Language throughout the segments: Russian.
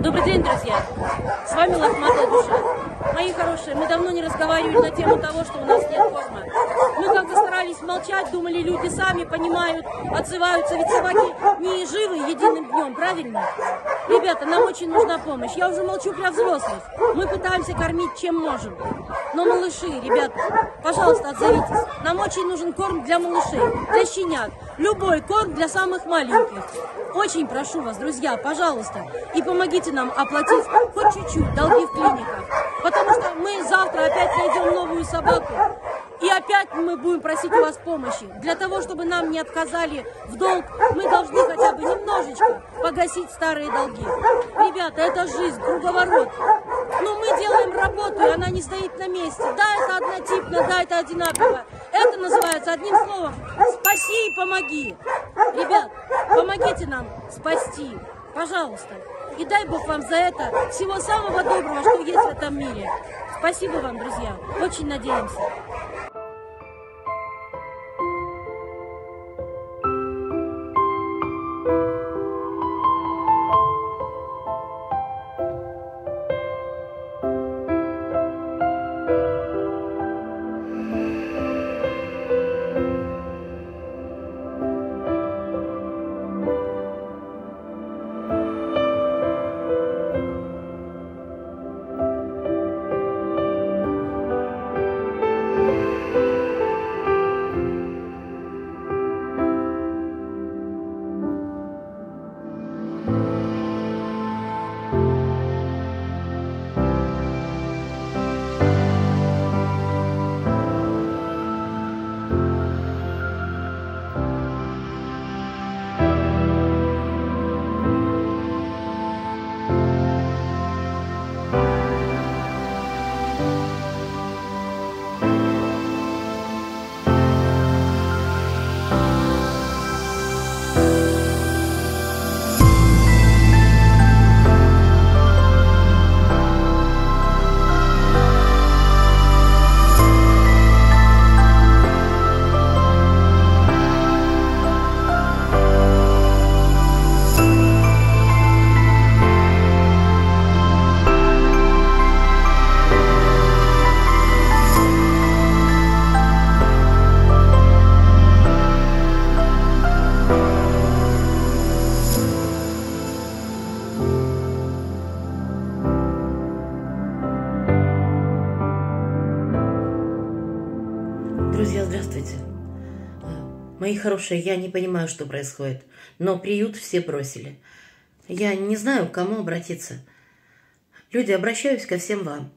Добрый день, друзья! С вами Лохматая душа. Мои хорошие, мы давно не разговаривали на тему того, что у нас нет корма. Мы как-то старались молчать, думали, люди сами понимают, отзываются, ведь собаки не живы единым днем, правильно? Ребята, нам очень нужна помощь. Я уже молчу про взрослых. Мы пытаемся кормить чем можем. Но малыши, ребята, пожалуйста, отзовитесь. Нам очень нужен корм для малышей, для щенят. Любой корм для самых маленьких. Очень прошу вас, друзья, пожалуйста, и помогите нам оплатить хоть чуть-чуть долги в клиниках. Потому что мы завтра опять найдем новую собаку, и опять мы будем просить у вас помощи. Для того, чтобы нам не отказали в долг, мы должны хотя бы немножечко погасить старые долги. Ребята, это жизнь, круговорот. Но мы делаем работу, и она не стоит на месте. Да, это однотипно, да, это одинаково. Это называется одним словом «спаси и помоги». Ребят, помогите нам спасти, пожалуйста. И дай Бог вам за это всего самого доброго, что есть в этом мире. Спасибо вам, друзья. Очень надеемся. Друзья, здравствуйте. Мои хорошие, я не понимаю, что происходит, но приют все бросили. Я не знаю, к кому обратиться. Люди, обращаюсь ко всем вам.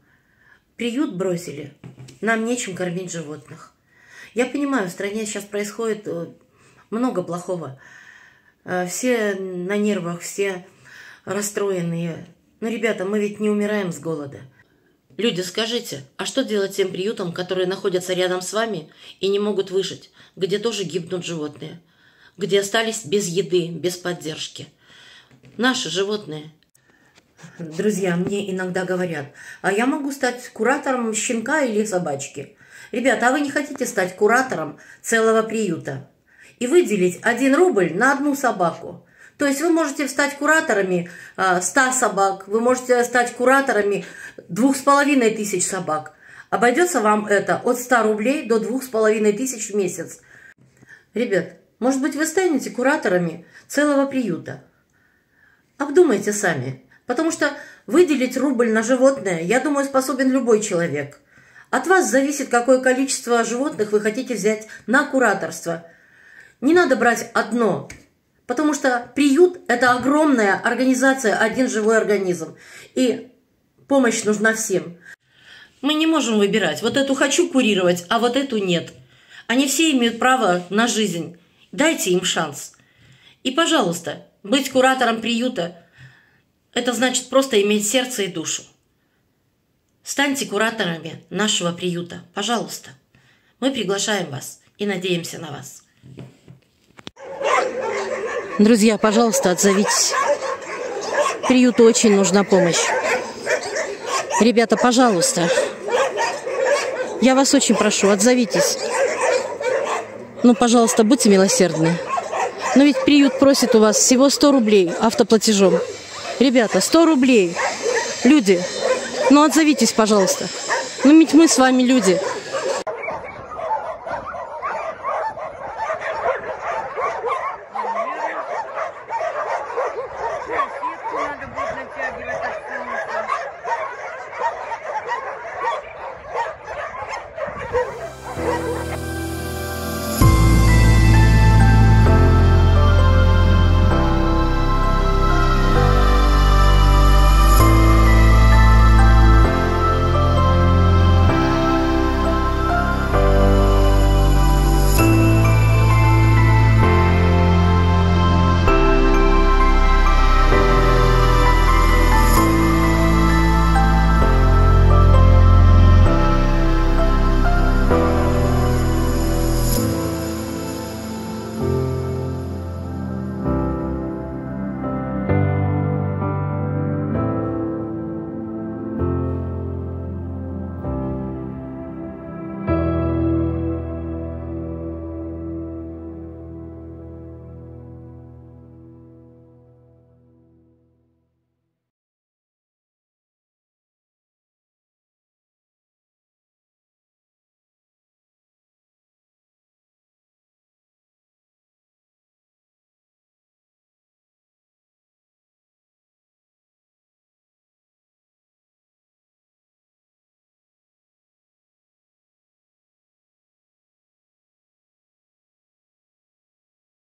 Приют бросили. Нам нечем кормить животных. Я понимаю, в стране сейчас происходит э, много плохого. Э, Все на нервах, все расстроенные. Но, ребята, мы ведь не умираем с голода. Люди, скажите, а что делать тем приютам, которые находятся рядом с вами и не могут выжить, где тоже гибнут животные, где остались без еды, без поддержки? Наши животные. Друзья, мне иногда говорят, а я могу стать куратором щенка или собачки. Ребята, а вы не хотите стать куратором целого приюта и выделить один рубль на одну собаку? То есть вы можете стать кураторами а, 100 собак, вы можете стать кураторами двух с половиной тысяч собак. Обойдется вам это от 100 рублей до двух с половиной тысяч в месяц. Ребят, может быть, вы станете кураторами целого приюта? Обдумайте сами, потому что выделить рубль на животное, я думаю, способен любой человек. От вас зависит, какое количество животных вы хотите взять на кураторство. Не надо брать одно, потому что приют – это огромная организация, один живой организм. И помощь нужна всем. Мы не можем выбирать, вот эту хочу курировать, а вот эту нет. Они все имеют право на жизнь. Дайте им шанс. И, пожалуйста, быть куратором приюта – это значит просто иметь сердце и душу. Станьте кураторами нашего приюта, пожалуйста. Мы приглашаем вас и надеемся на вас. Друзья, пожалуйста, отзовитесь. Приюту очень нужна помощь. Ребята, пожалуйста. Я вас очень прошу, отзовитесь. Ну, пожалуйста, будьте милосердны. Но ведь приют просит у вас всего 100 рублей автоплатежом. Ребята, 100 рублей. Люди, ну отзовитесь, пожалуйста. Ну ведь мы с вами люди.